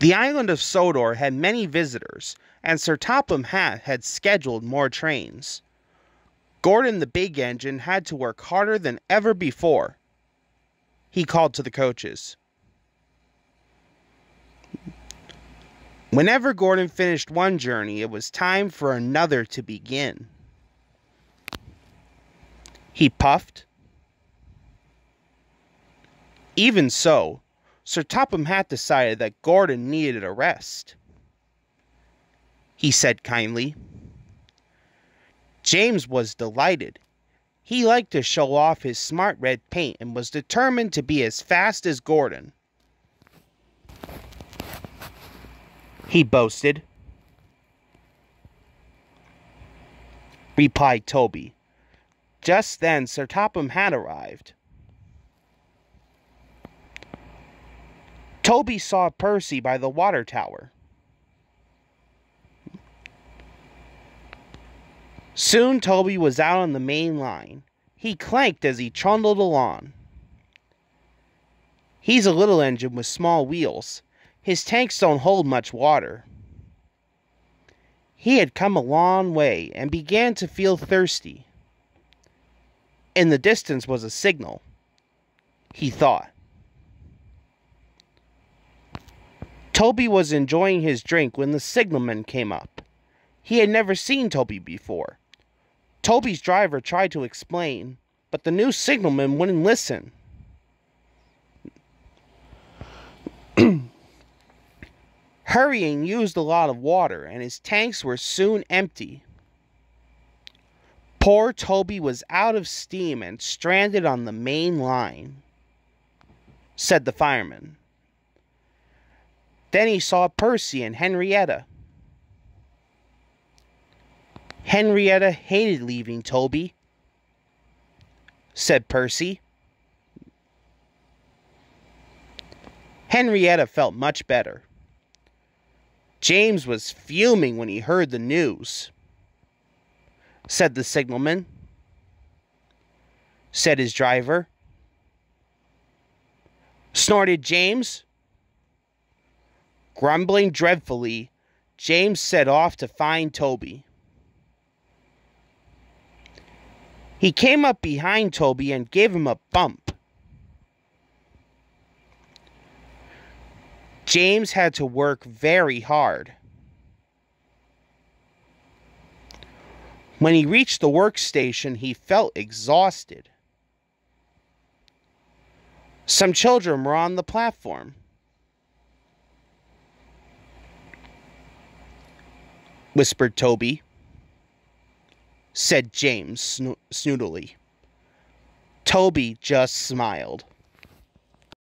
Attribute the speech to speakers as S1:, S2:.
S1: The island of Sodor had many visitors, and Sir Topham Hatt had scheduled more trains. Gordon the big engine had to work harder than ever before. He called to the coaches. Whenever Gordon finished one journey, it was time for another to begin. He puffed. Even so, Sir Topham Hatt decided that Gordon needed a rest. He said kindly. James was delighted. He liked to show off his smart red paint and was determined to be as fast as Gordon. He boasted. Replied Toby. Just then Sir Topham Hatt arrived. Toby saw Percy by the water tower. Soon Toby was out on the main line. He clanked as he trundled along. He's a little engine with small wheels. His tanks don't hold much water. He had come a long way and began to feel thirsty. In the distance was a signal, he thought. Toby was enjoying his drink when the signalman came up. He had never seen Toby before. Toby's driver tried to explain, but the new signalman wouldn't listen. Hurrying used a lot of water, and his tanks were soon empty. Poor Toby was out of steam and stranded on the main line, said the fireman. Then he saw Percy and Henrietta. Henrietta hated leaving Toby, said Percy. Henrietta felt much better. James was fuming when he heard the news said the signalman. Said his driver. Snorted James. Grumbling dreadfully, James set off to find Toby. He came up behind Toby and gave him a bump. James had to work very hard. When he reached the workstation, he felt exhausted. Some children were on the platform. Whispered Toby. Said James sno- snoodily. Toby just smiled.